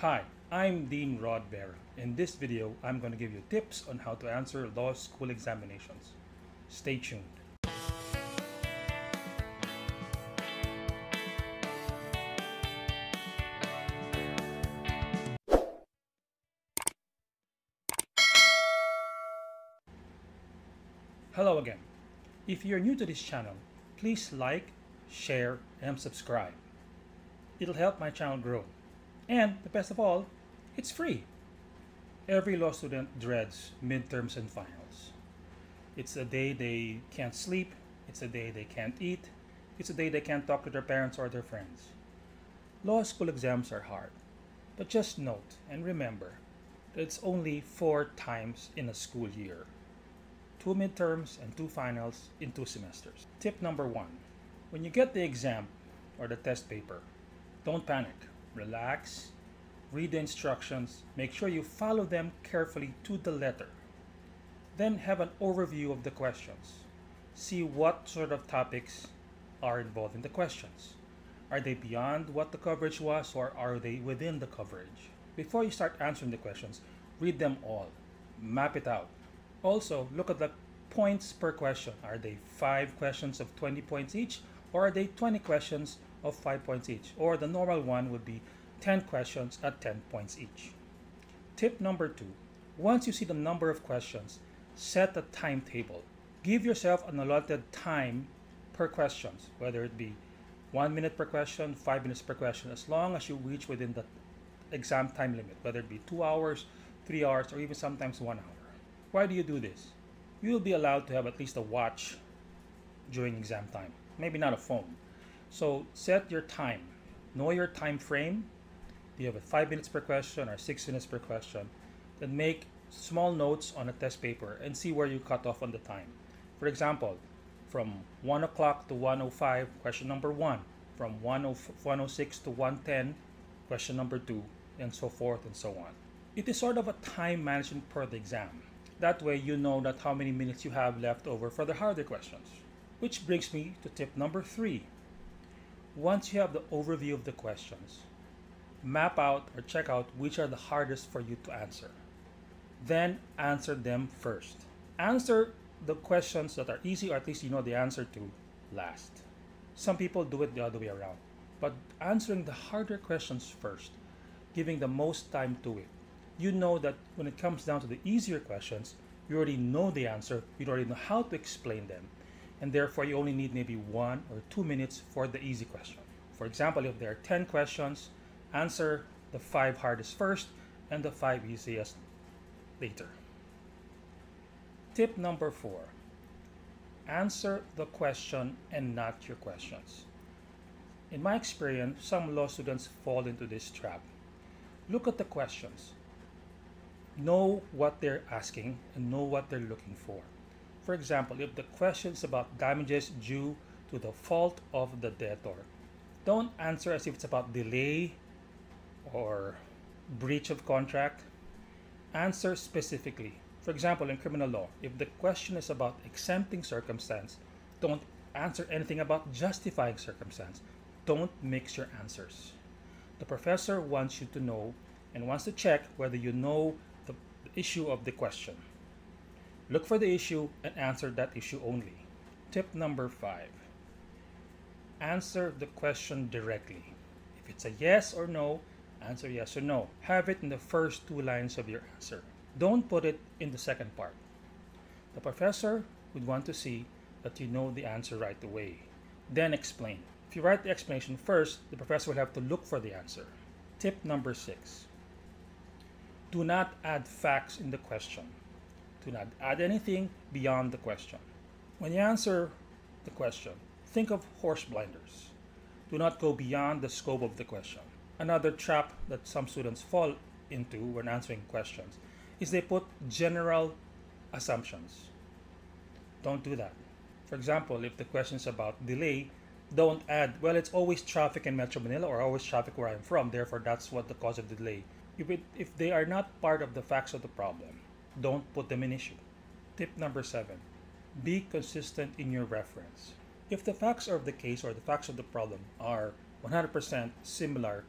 Hi, I'm Dean Rod Vera. In this video, I'm going to give you tips on how to answer law school examinations. Stay tuned. Hello again. If you're new to this channel, please like, share, and subscribe. It'll help my channel grow. And the best of all, it's free. Every law student dreads midterms and finals. It's a day they can't sleep, it's a day they can't eat, it's a day they can't talk to their parents or their friends. Law school exams are hard, but just note and remember that it's only four times in a school year two midterms and two finals in two semesters. Tip number one when you get the exam or the test paper, don't panic. Relax, read the instructions, make sure you follow them carefully to the letter. Then have an overview of the questions. See what sort of topics are involved in the questions. Are they beyond what the coverage was or are they within the coverage? Before you start answering the questions, read them all. Map it out. Also, look at the points per question. Are they 5 questions of 20 points each or are they 20 questions of 5 points each? Or the normal one would be 10 questions at 10 points each. Tip number 2. Once you see the number of questions, set a timetable. Give yourself an allotted time per questions, whether it be 1 minute per question, 5 minutes per question, as long as you reach within the exam time limit, whether it be 2 hours, 3 hours, or even sometimes 1 hour. Why do you do this? You will be allowed to have at least a watch during exam time, maybe not a phone. So set your time. Know your time frame. Do you have a 5 minutes per question or 6 minutes per question? Then make small notes on a test paper and see where you cut off on the time. For example, from 1 o'clock to 105, question number 1. From 106 to 110, question number 2, and so forth and so on. It is sort of a time management per the exam. That way you know that how many minutes you have left over for the harder questions. Which brings me to tip number three. Once you have the overview of the questions, map out or check out which are the hardest for you to answer. Then answer them first. Answer the questions that are easy or at least you know the answer to last. Some people do it the other way around. But answering the harder questions first, giving the most time to it, you know that when it comes down to the easier questions, you already know the answer, you already know how to explain them, and therefore you only need maybe one or two minutes for the easy question. For example, if there are 10 questions, answer the five hardest first and the five easiest later. Tip number four answer the question and not your questions. In my experience, some law students fall into this trap. Look at the questions know what they're asking and know what they're looking for. For example, if the question is about damages due to the fault of the debtor, don't answer as if it's about delay or breach of contract. Answer specifically. For example, in criminal law, if the question is about exempting circumstance, don't answer anything about justifying circumstance. Don't mix your answers. The professor wants you to know and wants to check whether you know the issue of the question. Look for the issue and answer that issue only. Tip number five answer the question directly. If it's a yes or no, answer yes or no. Have it in the first two lines of your answer. Don't put it in the second part. The professor would want to see that you know the answer right away. Then explain. If you write the explanation first, the professor will have to look for the answer. Tip number six do not add facts in the question. Do not add anything beyond the question. When you answer the question, think of horse blinders. Do not go beyond the scope of the question. Another trap that some students fall into when answering questions is they put general assumptions. Don't do that. For example, if the question is about delay, don't add, well, it's always traffic in Metro Manila or always traffic where I'm from, therefore that's what the cause of the delay if, it, if they are not part of the facts of the problem, don't put them in issue. Tip number seven be consistent in your reference. If the facts of the case or the facts of the problem are 100% similar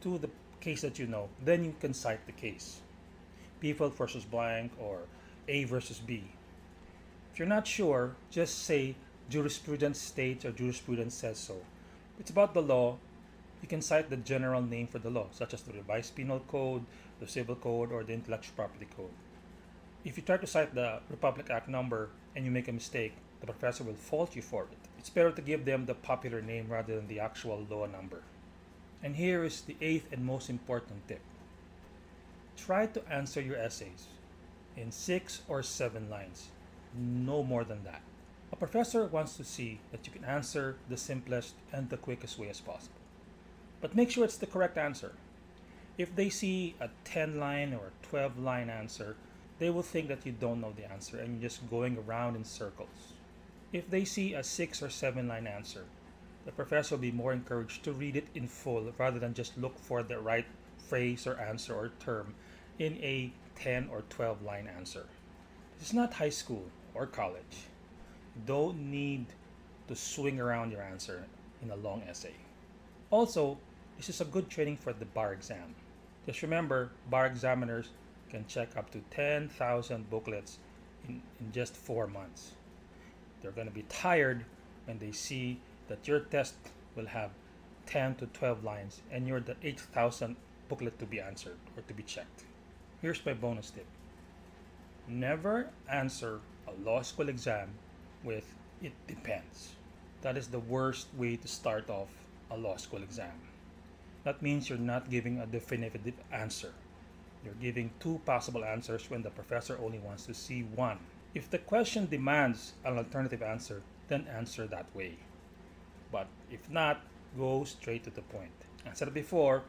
to the case that you know, then you can cite the case. People versus blank or A versus B. If you're not sure, just say jurisprudence states or jurisprudence says so. It's about the law. You can cite the general name for the law, such as the Revised Penal Code, the Civil Code, or the Intellectual Property Code. If you try to cite the Republic Act number and you make a mistake, the professor will fault you for it. It's better to give them the popular name rather than the actual law number. And here is the eighth and most important tip. Try to answer your essays in six or seven lines, no more than that. A professor wants to see that you can answer the simplest and the quickest way as possible. But make sure it's the correct answer. If they see a 10 line or 12 line answer, they will think that you don't know the answer and you're just going around in circles. If they see a 6 or 7 line answer, the professor will be more encouraged to read it in full rather than just look for the right phrase or answer or term in a 10 or 12 line answer. This is not high school or college. You don't need to swing around your answer in a long essay. Also, this is a good training for the bar exam. Just remember, bar examiners can check up to 10,000 booklets in, in just four months. They're going to be tired when they see that your test will have 10 to 12 lines and you're the 8,000 booklet to be answered or to be checked. Here's my bonus tip. Never answer a law school exam with it depends. That is the worst way to start off a law school exam. That means you're not giving a definitive answer. You're giving two possible answers when the professor only wants to see one. If the question demands an alternative answer, then answer that way. But if not, go straight to the point. I said before,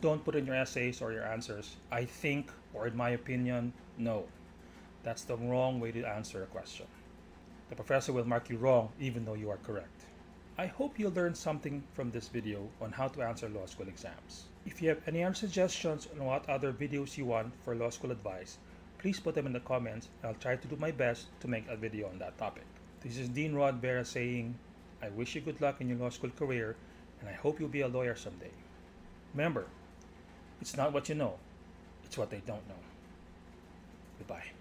don't put in your essays or your answers, I think, or in my opinion, no. That's the wrong way to answer a question. The professor will mark you wrong even though you are correct. I hope you learned something from this video on how to answer law school exams. If you have any other suggestions on what other videos you want for law school advice, please put them in the comments and I'll try to do my best to make a video on that topic. This is Dean Rod Vera saying, I wish you good luck in your law school career and I hope you'll be a lawyer someday. Remember, it's not what you know, it's what they don't know. Goodbye.